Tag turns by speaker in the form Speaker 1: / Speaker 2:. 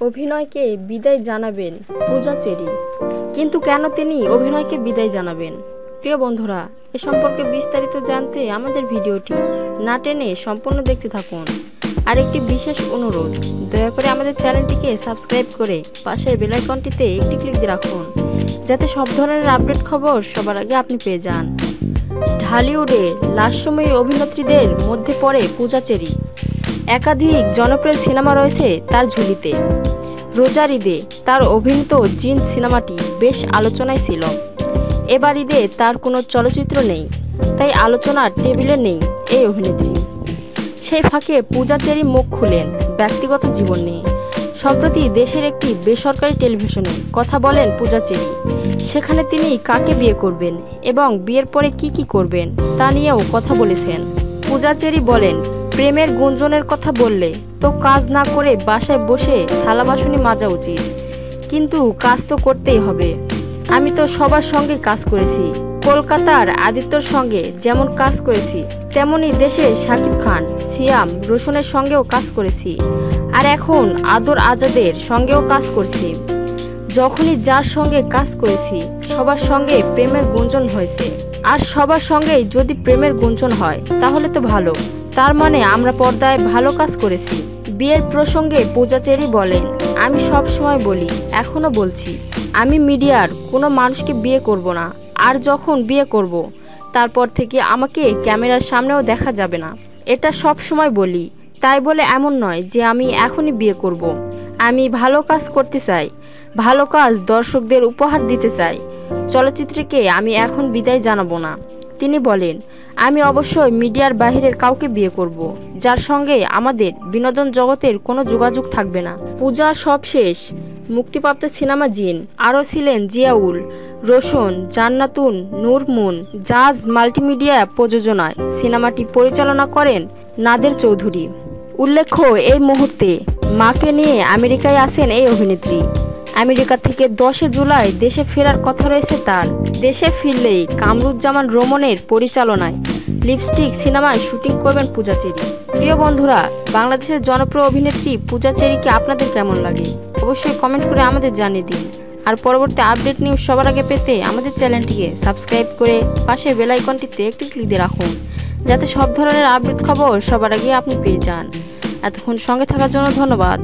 Speaker 1: অভিনয়কে বিদায় জানাবেন পূজা চেরি। কিন্তু কেন তিনি অভিনয়কে বিদায় জানাবেন? প্রিয় বন্ধুরা, এ সম্পর্কে বিস্তারিত জানতে আমাদের ভিডিওটি না টেনে সম্পূর্ণ দেখতে থাকুন। আর একটি বিশেষ অনুরোধ, দয়া করে আমাদের চ্যানেলটিকে সাবস্ক্রাইব করে পাশের বেলাইকনটিতে একটি ক্লিক দিয়ে রাখুন, যাতে সব ধরনের আপডেট খবর সবার আগে আপনি পেয়ে যান। ঢালিউডে লাস্যময়ী অভিনেত্রীদের মধ্যে পড়ে পূজা চেরি। একাধিক জনপ্রিয় সিনেমা রয়েছে তার ঝুলিতে। রোজার ঈদে তার অভিনীত জিন সিনেমাটি বেশ আলোচনায় ছিল। এবার ঈদে তার কোনো চলচ্চিত্র নেই, তাই আলোচনার টেবিলে নেই এই অভিনেত্রী। সেই ফাঁকে পূজা চেরি মুখ খুলেন ব্যক্তিগত জীবন নিয়ে। সম্প্রতি দেশের একটি বেসরকারি টেলিভিশনে কথা বলেন পূজা চেরি, সেখানে তিনি কাকে বিয়ে করবেন এবং বিয়ের পরে কি কি করবেন তা নিয়েও কথা বলেছেন। পূজা চেরি বলেন প্রেমের গুঞ্জনের কথা বললে তো কাজ না করে বাসায় বসে থালা বাসনই মাজা উচিত। কিন্তু কাজ তো করতেই হবে। আমি তো সবার সঙ্গে কাজ করেছি। কলকাতার আদিত্যর সঙ্গে যেমন কাজ করেছি, তেমনই দেশে শাকিব খান, সিয়াম, রোশনের সঙ্গেও কাজ করেছি। আর এখন আদর আজাদের সঙ্গেও কাজ করছি। যখনই যার সঙ্গে কাজ করেছি, সবার সঙ্গে প্রেমের গুঞ্জন হয়েছে। আর সবার সঙ্গেই যদি প্রেমের গুঞ্জন হয়, তাহলে তো ভালো। তার মানে আমরা পর্দায় ভালো কাজ করেছি। বিয়ের প্রসঙ্গে পূজাচেরি বলেন, আমি সব সময় বলি, এখনও বলছি, আমি মিডিয়ার, কোনো মানুষকে বিয়ে করব না, আর যখন বিয়ে করব, তারপর থেকে আমাকে ক্যামেরার সামনেও দেখা যাবে না। এটা সব সময় বলি, তাই বলে এমন নয় যে আমি এখনই বিয়ে করব। আমি ভালো কাজ করতে চাই, ভালো কাজ দর্শকদের উপহার দিতে চাই। চলচ্চিত্রকে আমি এখন বিদায় জানাব না। তিনি বলেন, আমি অবশ্যই মিডিয়ার বাহিরের কাউকে বিয়ে করব। যার সঙ্গে আমাদের বিনোদন জগতের কোনো যোগাযোগ থাকবে না। পূজা সব শেষ। মুক্তিপ্রাপ্ত সিনেমা জিন আরও ছিলেন জিয়াউল, রোশন, জান্নাতুন নূরমুন জাজ মাল্টিমিডিয়া প্রযোজনায়। সিনেমাটি পরিচালনা করেন নাদের চৌধুরী। উল্লেখ্য, এই মুহূর্তে মাকে নিয়ে আমেরিকায় আছেন এই অভিনেত্রী। আমেরিকা থেকে দশে জুলাই দেশে ফেরার কথা রয়েছে তার। দেশে ফিরলেই কামরুজ্জামান রোমনের পরিচালনায় লিপস্টিক সিনেমায় শুটিং করবেন পূজা চেরি। প্রিয় বন্ধুরা, বাংলাদেশের জনপ্রিয় অভিনেত্রী পূজা চেরিকে আপনাদের কেমন লাগে? অবশ্যই কমেন্ট করে আমাদের জানিয়ে দিন। আর পরবর্তী আপডেট নিউজ সবার আগে পেতে আমাদের চ্যানেলটিকে সাবস্ক্রাইব করে পাশে বেলাইকনটিতে একটি ক্লিক দিয়ে রাখুন, যাতে সব ধরনের আপডেট খবর সবার আগে আপনি পেয়ে যান। এতক্ষণ সঙ্গে থাকার জন্য ধন্যবাদ।